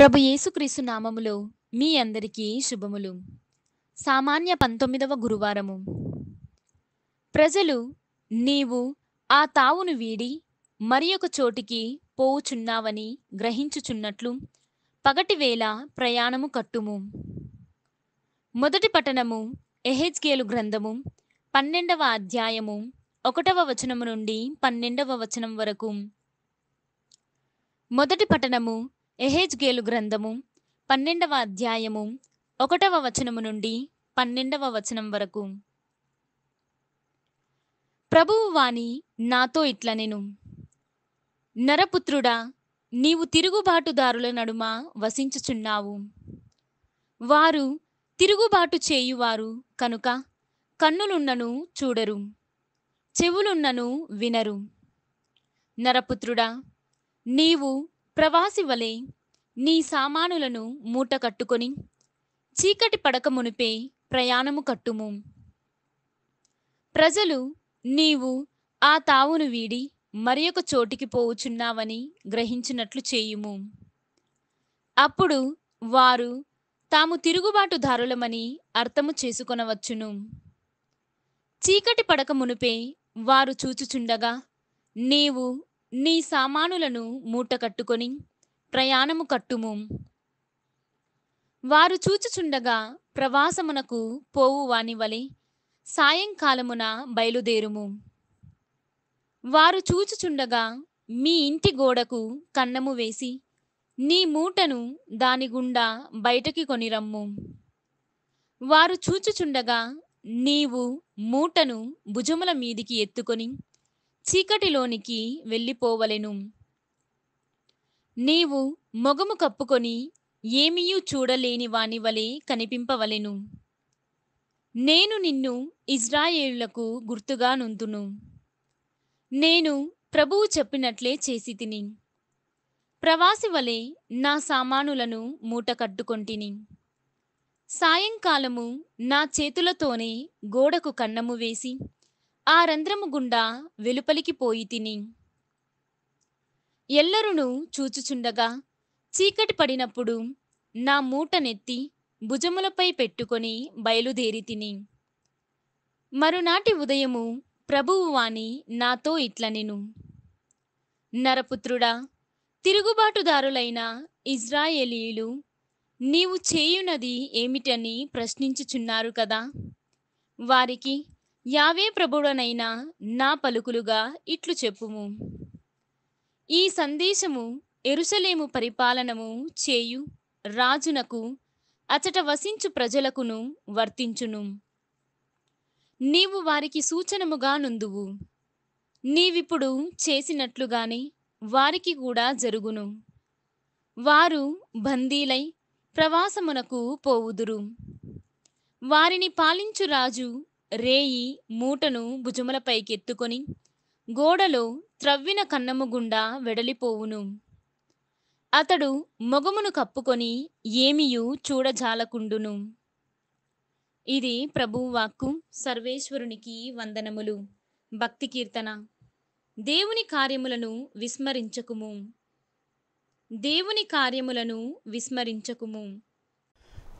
ప్రభు యేసుక్రీస్తు నామములో మీ అందరికీ శుభములు. సామాన్య పంతొమ్మిదవ గురువారము. ప్రజలు నీవు ఆ తావును వీడి మరి ఒక చోటికి పోవుచున్నావని గ్రహించుచున్నట్లు పగటివేళ ప్రయాణము కట్టుము. మొదటి పట్టణము ఎహెజ్కేలు గ్రంథము పన్నెండవ అధ్యాయము ఒకటవ వచనము నుండి పన్నెండవ వచనం వరకు. మొదటి పట్టణము ఎహెజ్గేలు గ్రంథము పన్నెండవ అధ్యాయము ఒకటవ వచనము నుండి పన్నెండవ వచనం వరకు. ప్రభువు వాణి నాతో ఇట్లనెను నరపుత్రుడా నీవు తిరుగుబాటుదారుల నడుమ వసించుచున్నావు. వారు తిరుగుబాటు చేయువారు కనుక కన్నులున్నను చూడరు చెవులున్నను వినరు. నరపుత్రుడా నీవు ప్రవాసి వలె నీ సామానులను మూట కట్టుకొని చీకటి పడక మునిపే ప్రయాణము కట్టుము. ప్రజలు నీవు ఆ తావును వీడి మరి ఒక చోటికి పోవుచున్నావని గ్రహించినట్లు చేయుము. అప్పుడు వారు తాము తిరుగుబాటుదారులమని అర్థము చేసుకొనవచ్చును. చీకటి పడక మునుపే వారు చూచుచుండగా నీవు నీ సామానులను మూట కట్టుకొని ప్రయాణము కట్టుము. వారు చూచుచుండగా ప్రవాసమునకు పోవు వాని వలె సాయంకాలమున బయలుదేరుము. వారు చూచుచుండగా మీ ఇంటి గోడకు కన్నము వేసి నీ మూటను దాని గుండా బయటకి కొనిరమ్ము. వారు చూచుచుండగా నీవు మూటను భుజముల మీదికి ఎత్తుకొని చీకటిలోనికి వెళ్ళిపోవలెను. నీవు మొగము కప్పుకొని ఏమీయూ చూడలేని వాని వలె కనిపింపవలెను. నేను నిన్ను ఇజ్రాయేలులకు గుర్తుగా నుంతును నేను ప్రభువు చెప్పినట్లే చేసి తిని. ప్రవాసి వలె నా సామానులను మూట కట్టుకొంటిని. సాయంకాలము నా చేతులతోనే గోడకు కన్నము వేసి ఆ రంధ్రము గుండా వెలుపలికి పోయి తిని. ఎల్లరును చూచుచుండగా చీకటి పడినప్పుడు నా మూటనెత్తి భుజములపై పెట్టుకొని బయలుదేరి తిని. మరునాటి ఉదయము ప్రభువు వాణి నాతో ఇట్లనెను నరపుత్రుడా తిరుగుబాటుదారులైన ఇజ్రాయేలీలు నీవు చేయునది ఏమిటని ప్రశ్నించుచున్నారు కదా? వారికి యావే ప్రభుడనైనా నా పలుకులుగా ఇట్లు చెప్పుము. ఈ సందేశము ఎరుసలేము పరిపాలనము చేయు రాజునకు అచట వసించు ప్రజలకును వర్తించును. నీవు వారికి సూచనముగా నుందువు. నీవిప్పుడు చేసినట్లుగానే వారికి కూడా జరుగును. వారు బందీలై ప్రవాసమునకు పోవుదురు. వారిని పాలించు రాజు రేయి మూటను భుజములపైకెత్తుకొని గోడలో త్రవ్విన కన్నము గుండా వెడలిపోవును. అతడు మొగమును కప్పుకొని ఏమియు చూడజాలకుండును. ఇది ప్రభువాక్కు సర్వేశ్వరునికి వందనములు. భక్తి కీర్తన. దేవుని కార్యములను విస్మరించకుము. దేవుని కార్యములను విస్మరించకుము.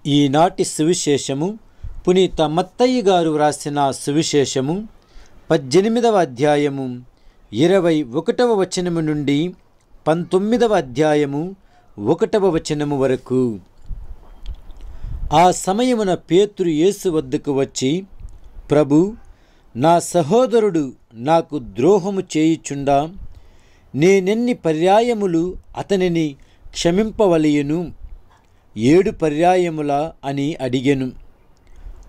ఈనాటి సువిశేషము పునీత మత్తయ్య గారు వ్రాసిన సువిశేషము పద్దెనిమిదవ అధ్యాయము ఇరవై ఒకటవ వచనము నుండి పంతొమ్మిదవ అధ్యాయము ఒకటవ వచనము వరకు. ఆ సమయమున పేతురు యేసు వద్దకు వచ్చి ప్రభు నా సహోదరుడు నాకు ద్రోహము చేయుచుండా నేనెన్ని పర్యాయములు అతనిని క్షమింపవలయను? ఏడు పర్యాయముల అని అడిగెను.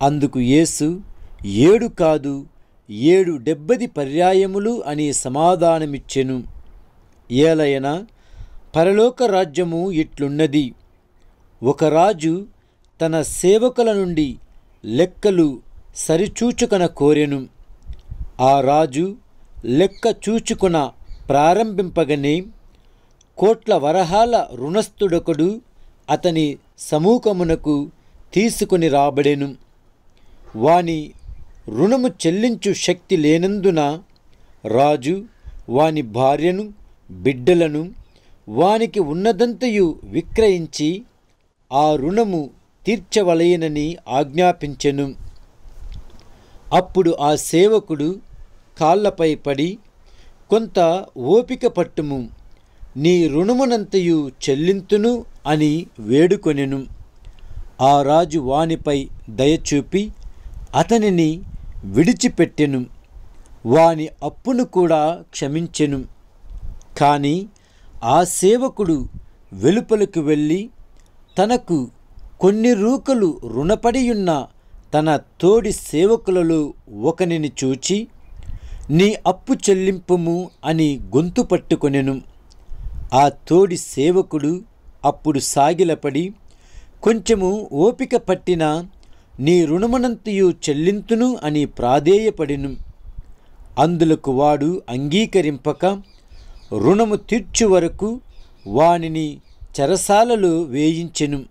అందుకు యేసు ఏడు కాదు ఏడు డెబ్బది పర్యాయములు అని సమాధానమిచ్చెను. ఏలయనా పరలోక రాజ్యము ఇట్లున్నది. ఒక రాజు తన సేవకుల నుండి లెక్కలు సరిచూచుకన కోరెను. ఆ రాజు లెక్క చూచుకున ప్రారంభింపగనే కోట్ల వరహాల రుణస్థుడొకడు అతని సమూహమునకు తీసుకొని రాబడెను. వాని రుణము చెల్లించు శక్తి లేనందున రాజు వాని భార్యను బిడ్డలను వానికి ఉన్నదంతయు విక్రయించి ఆ రుణము తీర్చవలయనని ఆజ్ఞాపించెను. అప్పుడు ఆ సేవకుడు కాళ్ళపై పడి కొంత ఓపిక పట్టుము నీ రుణమునంతయు చెల్లింతును అని వేడుకొనెను ఆ రాజు వానిపై దయచూపి అతనిని విడిచిపెట్టెను. వాని అప్పును కూడా క్షమించెను. కానీ ఆ సేవకుడు వెలుపలకు వెళ్ళి తనకు కొన్ని రూకలు రుణపడియున్న తన తోడి సేవకులలో ఒకనిని చూచి నీ అప్పు చెల్లింపుము అని గొంతు పట్టుకొనెను. ఆ తోడి సేవకుడు అప్పుడు సాగిలపడి కొంచెము ఓపిక పట్టిన నీ రుణమునంతయు చెల్లింతును అని ప్రాధేయపడిను. అందులకు వాడు అంగీకరింపక రుణము తీర్చు వరకు వానిని చెరసాలలో వేయించెను.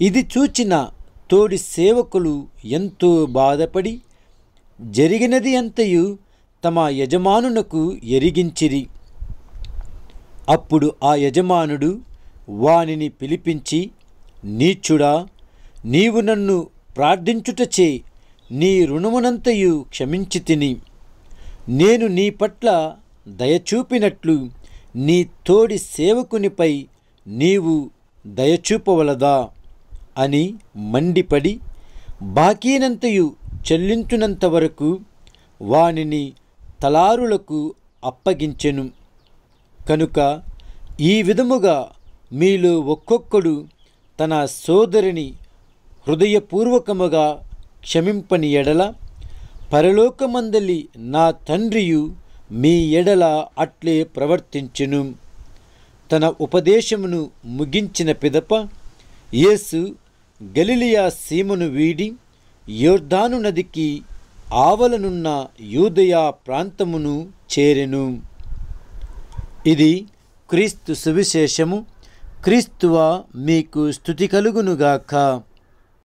ఇది చూచిన తోడి సేవకులు ఎంతో బాధపడి జరిగినది అంతయు తమ యజమానునకు ఎరిగించిరి. అప్పుడు ఆ యజమానుడు వానిని పిలిపించి నీచుడా నీవు నన్ను ప్రార్థించుటచే నీ రుణమునంతయు క్షమించి తిని. నేను నీ పట్ల దయచూపినట్లు నీ తోడి సేవకునిపై నీవు దయచూపవలదా అని మండిపడి బాకీనంతయు చెల్లించునంత వరకు వానిని తలారులకు అప్పగించెను. కనుక ఈ విధముగా మీలో ఒక్కొక్కడు తన సోదరిని హృదయపూర్వకముగా క్షమింపని ఎడల పరలోకమందలి నా తండ్రియు మీ ఎడల అట్లే ప్రవర్తించును. తన ఉపదేశమును ముగించిన పిదప యేసు గలిలియా సీమను వీడి యోర్ధాను నదికి ఆవలనున్న యూదయా ప్రాంతమును చేరెను. ఇది క్రీస్తు సువిశేషము. క్రీస్తువ మీకు స్థుతి కలుగునుగాక.